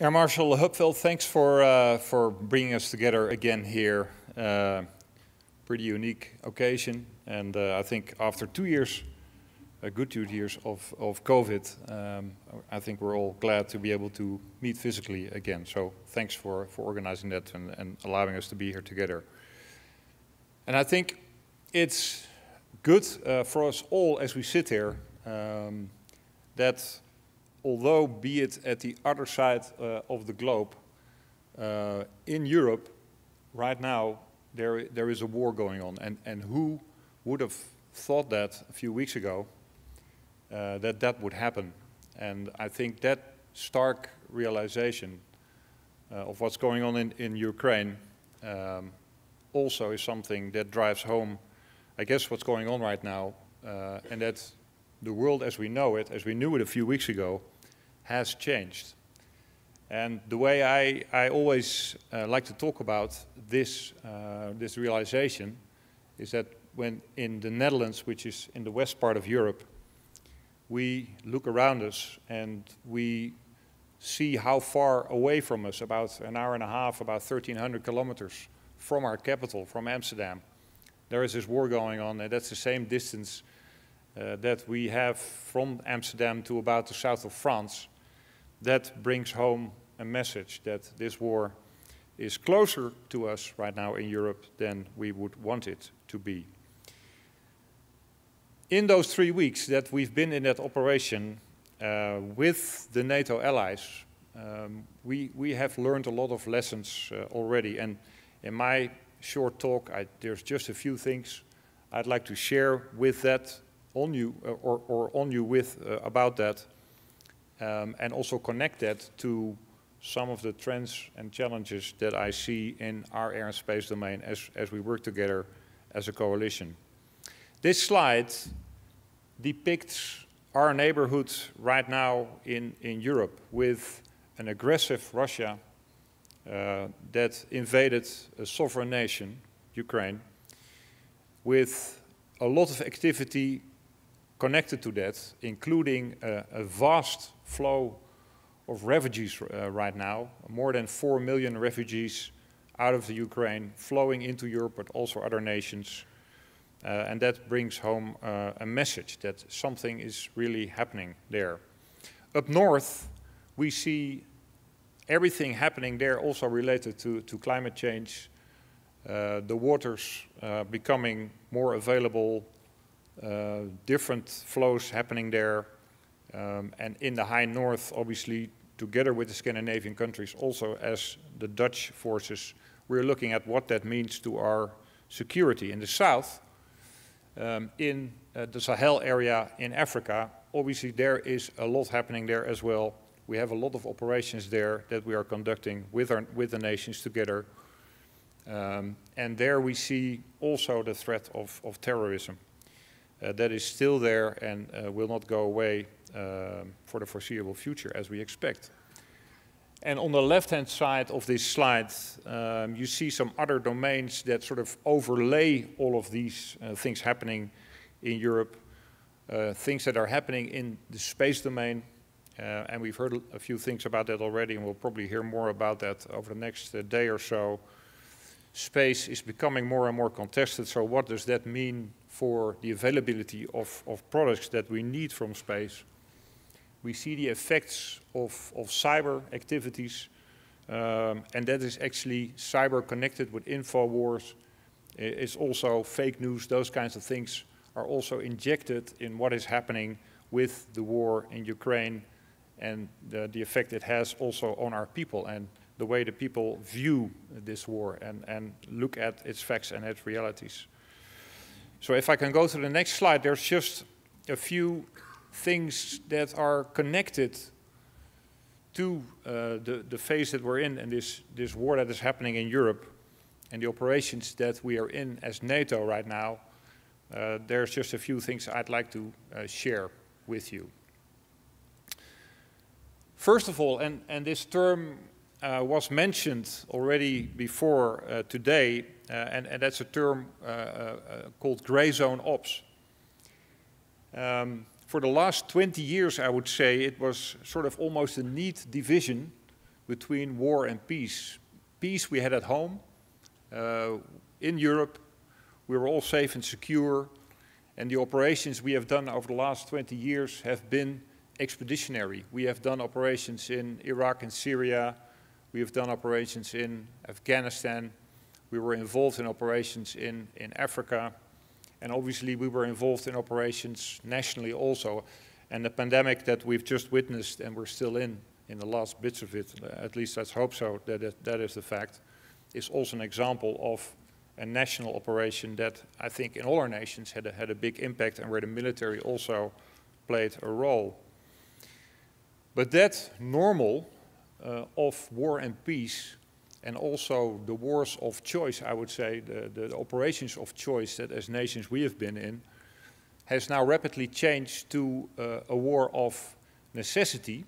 Air Marshal Hupfeld, thanks for, uh, for bringing us together again here. Uh, pretty unique occasion, and uh, I think after two years, a good two years of, of COVID, um, I think we're all glad to be able to meet physically again. So thanks for, for organizing that and, and allowing us to be here together. And I think it's good uh, for us all as we sit here um, that although be it at the other side uh, of the globe, uh, in Europe, right now, there, there is a war going on. And, and who would have thought that a few weeks ago, uh, that that would happen? And I think that stark realization uh, of what's going on in, in Ukraine um, also is something that drives home, I guess, what's going on right now, uh, and that the world as we know it, as we knew it a few weeks ago, has changed. And the way I, I always uh, like to talk about this, uh, this realization is that when in the Netherlands, which is in the west part of Europe, we look around us and we see how far away from us, about an hour and a half, about 1,300 kilometers from our capital, from Amsterdam, there is this war going on, and that's the same distance that we have from Amsterdam to about the south of France, that brings home a message that this war is closer to us right now in Europe than we would want it to be. In those three weeks that we've been in that operation uh, with the NATO allies, um, we, we have learned a lot of lessons uh, already. And in my short talk, I, there's just a few things I'd like to share with that on you uh, or, or on you with uh, about that um, and also connect that to some of the trends and challenges that I see in our air and space domain as, as we work together as a coalition. This slide depicts our neighborhood right now in, in Europe with an aggressive Russia uh, that invaded a sovereign nation, Ukraine, with a lot of activity connected to that, including a, a vast flow of refugees uh, right now, more than 4 million refugees out of the Ukraine flowing into Europe, but also other nations. Uh, and that brings home uh, a message that something is really happening there. Up north, we see everything happening there also related to, to climate change, uh, the waters uh, becoming more available, uh, different flows happening there. Um, and in the high north, obviously, together with the Scandinavian countries, also as the Dutch forces, we're looking at what that means to our security. In the south, um, in uh, the Sahel area in Africa, obviously there is a lot happening there as well. We have a lot of operations there that we are conducting with, our, with the nations together. Um, and there we see also the threat of, of terrorism that is still there and uh, will not go away um, for the foreseeable future as we expect. And on the left-hand side of this slide, um, you see some other domains that sort of overlay all of these uh, things happening in Europe, uh, things that are happening in the space domain, uh, and we've heard a few things about that already, and we'll probably hear more about that over the next uh, day or so. Space is becoming more and more contested, so what does that mean for the availability of, of products that we need from space. We see the effects of, of cyber activities, um, and that is actually cyber connected with info wars. It's also fake news, those kinds of things are also injected in what is happening with the war in Ukraine and the, the effect it has also on our people and the way the people view this war and, and look at its facts and its realities. So if I can go to the next slide, there's just a few things that are connected to uh, the, the phase that we're in and this, this war that is happening in Europe and the operations that we are in as NATO right now, uh, there's just a few things I'd like to uh, share with you. First of all, and, and this term uh, was mentioned already before uh, today, uh, and, and, that's a term uh, uh, called gray zone ops. Um, for the last 20 years, I would say, it was sort of almost a neat division between war and peace. Peace we had at home, uh, in Europe, we were all safe and secure, and the operations we have done over the last 20 years have been expeditionary. We have done operations in Iraq and Syria, we have done operations in Afghanistan, we were involved in operations in, in Africa, and obviously we were involved in operations nationally also. And the pandemic that we've just witnessed and we're still in, in the last bits of it, at least let's hope so, that it, that is the fact, is also an example of a national operation that I think in all our nations had a, had a big impact and where the military also played a role. But that normal uh, of war and peace and also the wars of choice, I would say, the, the, operations of choice that as nations we have been in, has now rapidly changed to uh, a war of necessity.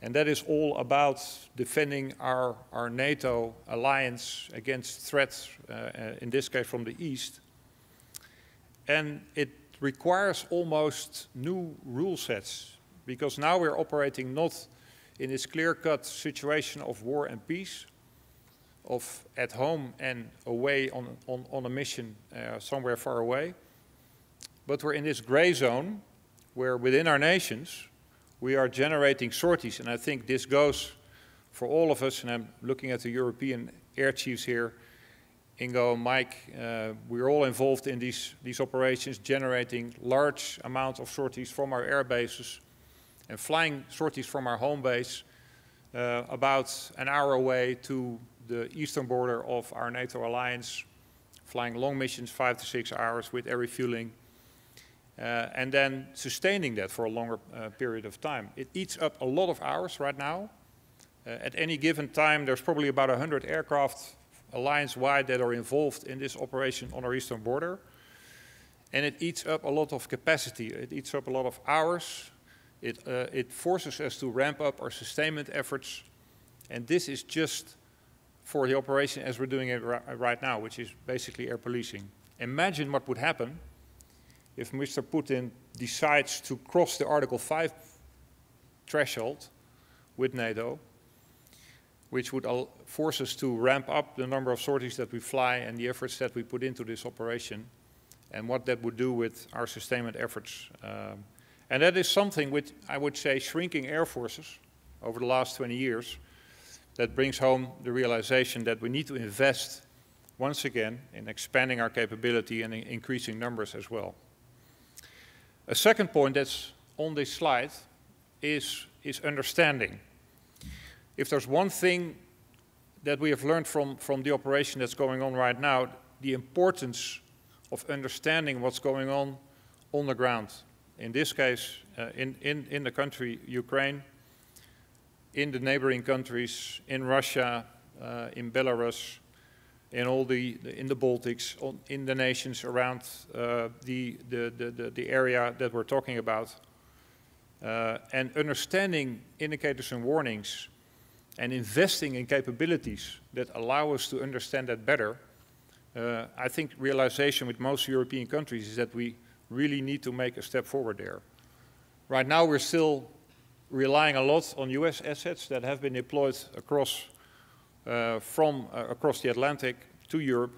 And that is all about defending our, our NATO alliance against threats, uh, uh in this case from the east. And it requires almost new rule sets, because now we're operating not in this clear-cut situation of war and peace, of at home and away on, on, on a mission uh, somewhere far away. But we're in this gray zone where within our nations we are generating sorties. And I think this goes for all of us, and I'm looking at the European air chiefs here, Ingo, Mike, uh, we're all involved in these, these operations, generating large amounts of sorties from our air bases and flying sorties from our home base uh, about an hour away to the eastern border of our NATO alliance, flying long missions, five to six hours with air refueling, uh, and then sustaining that for a longer uh, period of time. It eats up a lot of hours right now. Uh, at any given time, there's probably about 100 aircraft alliance-wide that are involved in this operation on our eastern border. And it eats up a lot of capacity. It eats up a lot of hours. It, uh, it forces us to ramp up our sustainment efforts. And this is just for the operation as we're doing it right now, which is basically air policing. Imagine what would happen if Mr. Putin decides to cross the Article 5 threshold with NATO, which would force us to ramp up the number of sorties that we fly and the efforts that we put into this operation, and what that would do with our sustainment efforts. Um, and that is something which I would say shrinking air forces over the last 20 years that brings home the realization that we need to invest once again in expanding our capability and in increasing numbers as well. A second point that's on this slide is, is understanding. If there's one thing that we have learned from, from the operation that's going on right now, the importance of understanding what's going on on the ground. In this case, uh, in, in, in the country Ukraine, in the neighboring countries, in Russia, uh, in Belarus, in all the, in the Baltics, on, in the nations around uh, the, the, the, the, area that we're talking about, uh, and understanding indicators and warnings, and investing in capabilities that allow us to understand that better, uh, I think realization with most European countries is that we really need to make a step forward there. Right now we're still relying a lot on US assets that have been deployed across uh, from uh, across the Atlantic to Europe,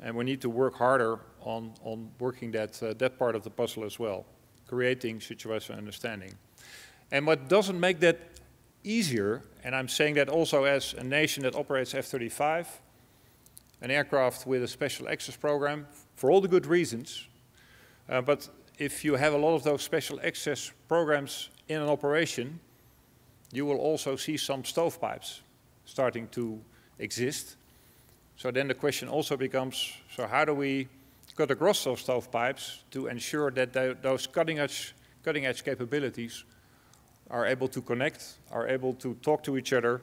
and we need to work harder on, on working that, uh, that part of the puzzle as well, creating situational understanding. And what doesn't make that easier, and I'm saying that also as a nation that operates F-35, an aircraft with a special access program, for all the good reasons, uh, but if you have a lot of those special access programs in an operation, you will also see some stovepipes starting to exist. So then the question also becomes, so how do we cut across those stovepipes to ensure that those cutting edge, cutting edge capabilities are able to connect, are able to talk to each other,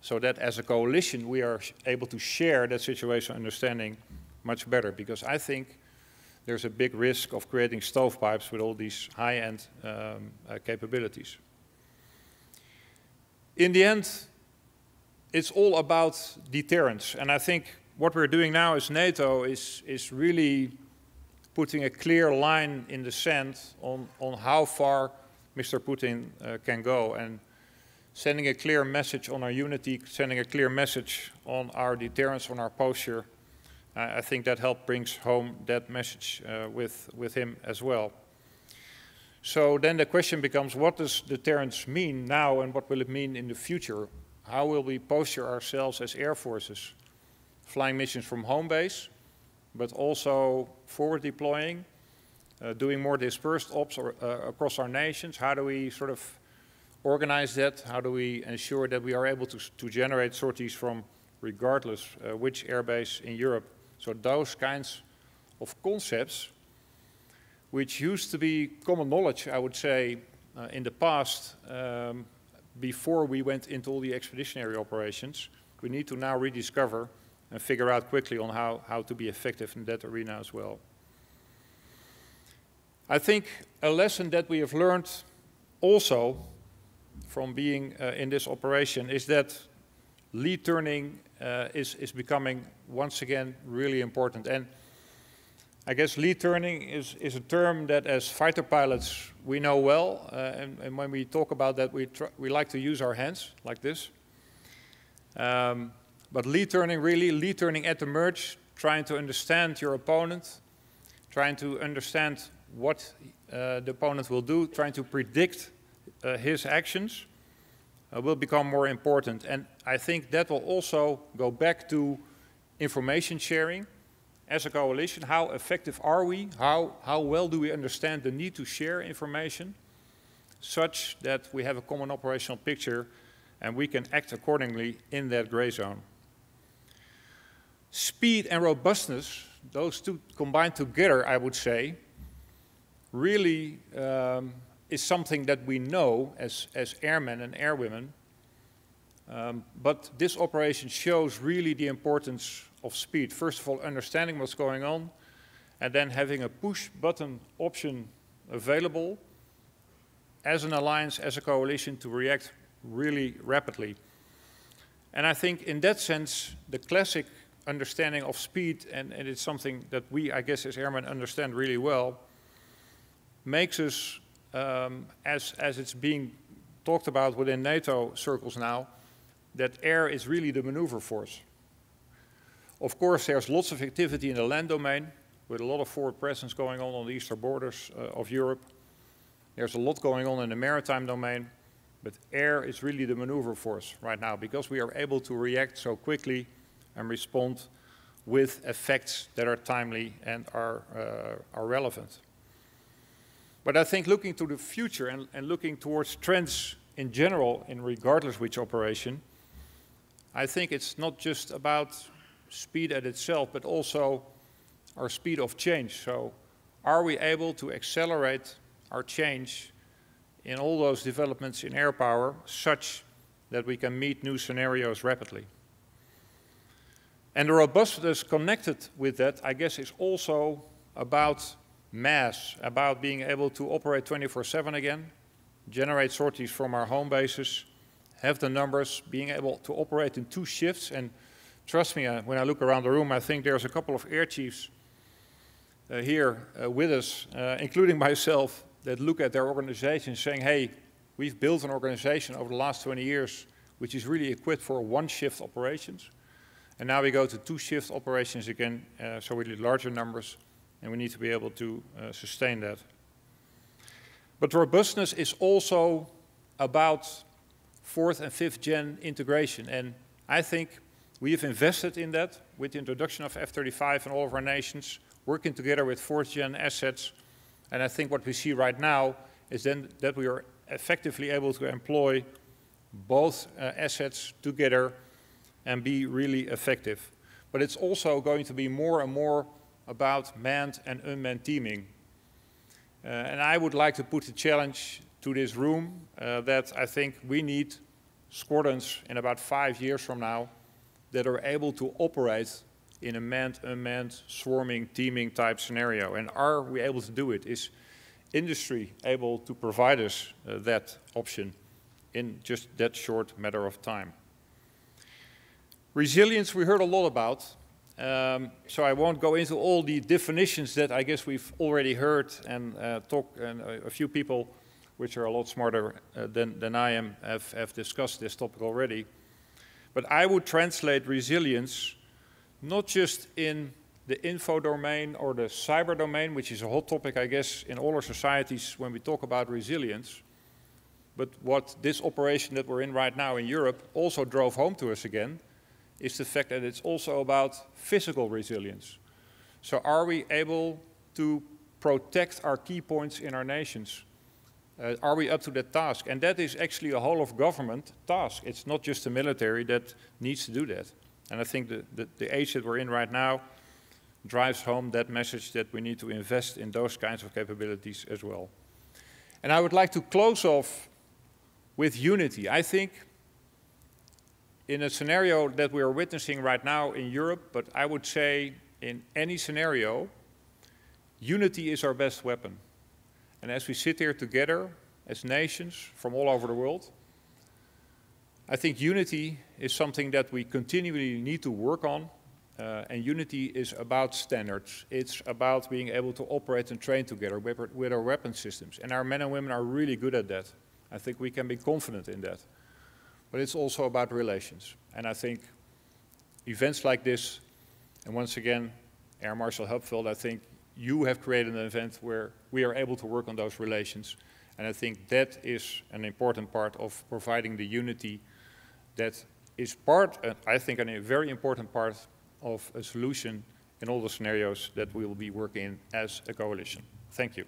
so that as a coalition we are able to share that situation understanding much better. Because I think there's a big risk of creating stovepipes with all these high-end um, uh, capabilities. In the end, it's all about deterrence. And I think what we're doing now as NATO is, is really putting a clear line in the sand on, on how far Mr. Putin uh, can go. And sending a clear message on our unity, sending a clear message on our deterrence, on our posture. I think that help brings home that message uh, with, with him as well. So then the question becomes, what does deterrence mean now and what will it mean in the future? How will we posture ourselves as air forces? Flying missions from home base, but also forward deploying, uh, doing more dispersed ops or, uh, across our nations. How do we sort of organize that? How do we ensure that we are able to, to generate sorties from regardless uh, which airbase in Europe? So those kinds of concepts, which used to be common knowledge, I would say, uh, in the past, um, before we went into all the expeditionary operations, we need to now rediscover and figure out quickly on how, how to be effective in that arena as well. I think a lesson that we have learned also from being uh, in this operation is that lead turning uh, is, is becoming once again really important. And I guess lead turning is, is a term that as fighter pilots we know well. Uh, and, and, when we talk about that, we, we like to use our hands like this. Um, but lead turning really, lead turning at the merge, trying to understand your opponent, trying to understand what uh, the opponent will do, trying to predict uh, his actions uh, will become more important. And I think that will also go back to information sharing as a coalition. How effective are we? How, how well do we understand the need to share information such that we have a common operational picture and we can act accordingly in that gray zone? Speed and robustness, those two combined together, I would say, really um, is something that we know as, as airmen and airwomen. Um, but this operation shows really the importance of speed. First of all, understanding what's going on, and then having a push button option available as an alliance, as a coalition to react really rapidly. And I think in that sense, the classic understanding of speed, and, and it's something that we, I guess, as airmen understand really well, makes us, um, as, as it's being talked about within NATO circles now, that air is really the maneuver force. Of course, there's lots of activity in the land domain, with a lot of forward presence going on on the eastern borders uh, of Europe. There's a lot going on in the maritime domain, but air is really the maneuver force right now because we are able to react so quickly and respond with effects that are timely and are, uh, are relevant. But I think looking to the future and, and looking towards trends in general, in regardless which operation, I think it's not just about speed at itself, but also our speed of change. So are we able to accelerate our change in all those developments in air power such that we can meet new scenarios rapidly? And the robustness connected with that, I guess, is also about mass, about being able to operate 24-7 again, generate sorties from our home bases, have the numbers, being able to operate in two shifts. And trust me, uh, when I look around the room, I think there's a couple of air chiefs uh, here uh, with us, uh, including myself, that look at their organization saying, hey, we've built an organization over the last 20 years which is really equipped for one-shift operations. And now we go to two-shift operations again, uh, so we need larger numbers, and we need to be able to uh, sustain that. But robustness is also about fourth and fifth gen integration. And I think we have invested in that with the introduction of F-35 in all of our nations, working together with fourth gen assets. And I think what we see right now is then that we are effectively able to employ both uh, assets together and be really effective. But it's also going to be more and more about manned and unmanned teaming. Uh, and I would like to put the challenge to this room uh, that I think we need squadrons in about five years from now that are able to operate in a manned, unmanned, swarming, teaming type scenario. And are we able to do it? Is industry able to provide us uh, that option in just that short matter of time? Resilience we heard a lot about. Um, so I won't go into all the definitions that I guess we've already heard and uh, talk, and a, a few people which are a lot smarter uh, than, than I am, have, have discussed this topic already. But I would translate resilience not just in the info domain or the cyber domain, which is a hot topic, I guess, in all our societies when we talk about resilience. But what this operation that we're in right now in Europe also drove home to us again is the fact that it's also about physical resilience. So are we able to protect our key points in our nations? Uh, are we up to that task? And that is actually a whole of government task. It's not just the military that needs to do that. And I think the, the, the age that we're in right now drives home that message that we need to invest in those kinds of capabilities as well. And I would like to close off with unity. I think in a scenario that we are witnessing right now in Europe, but I would say in any scenario, unity is our best weapon. And as we sit here together as nations from all over the world, I think unity is something that we continually need to work on. Uh, and unity is about standards. It's about being able to operate and train together with, with our weapon systems. And our men and women are really good at that. I think we can be confident in that. But it's also about relations. And I think events like this, and once again, Air Marshal Hupfeld, I think you have created an event where we are able to work on those relations. And I think that is an important part of providing the unity that is part, uh, I think, a very important part of a solution in all the scenarios that we will be working in as a coalition. Thank you.